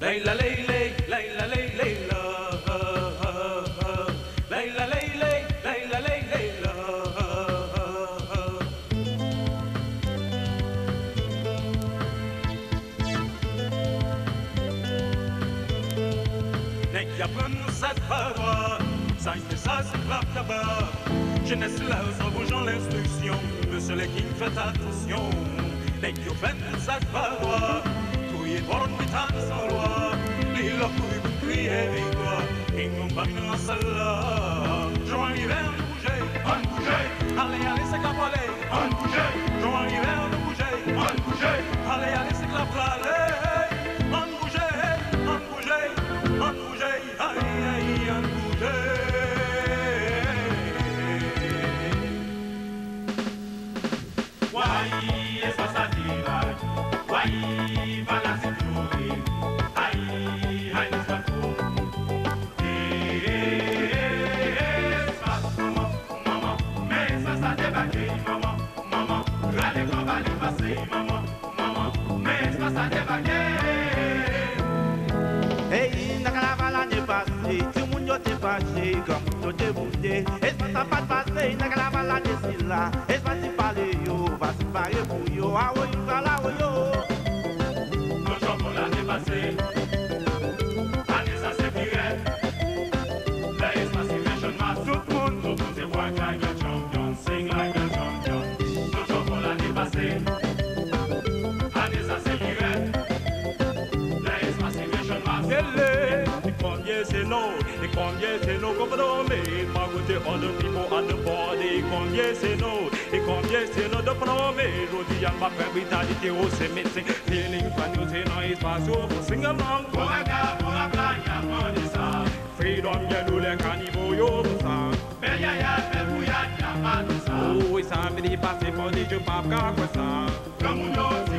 Layla laylay, layla laylay. Layla laylay, layla laylay la. Ne yapınız et parva, sanki sazın là, en l'instruction, monsieur le king, faites attention. Ne yapınız et parva, i borgmittans och loa. Lilla pojken, vi är en gång, en gång bland oss alla. Sa pat pase, nega la bala de sila E spasi pale yo, va si pare pou yo. Awo yu kala combien c'est long, the combien c'est long comme dans mes magoté all the people on the body, combien c'est long, the combien c'est long de promet, rodi yang ma vitality au c'est missing, feeling fun you say no espace pour sing along, un blanc, y'a ça. freedom ya nous les cannibaux yo ça. Mais y'a y'a fait bouillade, y'a ça. Oh, et ça me dit passer pour des jeux pas qu'à quoi ça. Comme mon autre, si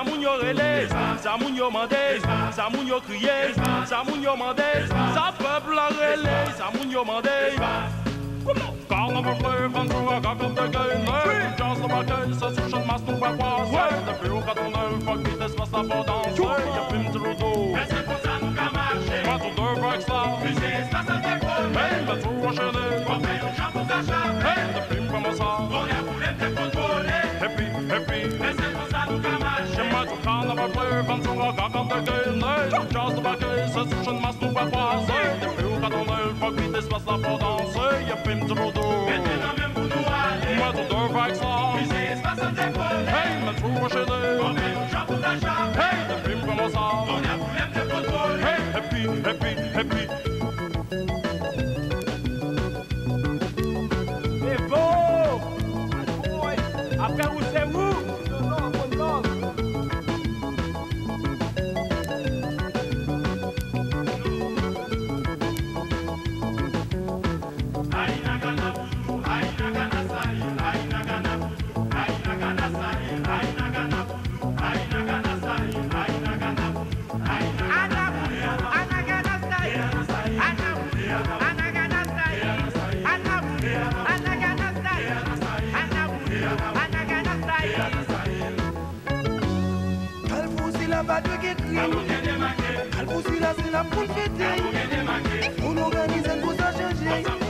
Zamoun yo relais, Zamoun yo mandé, Zamoun yo crié, Zamoun yo mandé, Sa peuple en relais, Zamoun yo mandé. Quand on va faire un jour à quand on te gagne, une chance de matin, ça se chante, masse ton papa, ouais. Depuis au 89, fuck, vitesse, passe l'abondance. Y'a plus de l'auto. Prendre ma fleur, comme sur un gars comme de gainer. Une chance de baquer, ça se chante masse tout pas passer. Depuis au 89, fuck vite, espace d'abondance, y'a plus de roto. Maintenant même pour nous aller. Moi tout deux breaks là, Musée, espace à décoller. hey, mais tout On enchaîné, fait un champ pour s'acharner. hey, depuis comment ça, On y a te contrôler. hey. C'est beau Après vous Al pou si la se la pou fete Pou nou ganizen pou sa chanje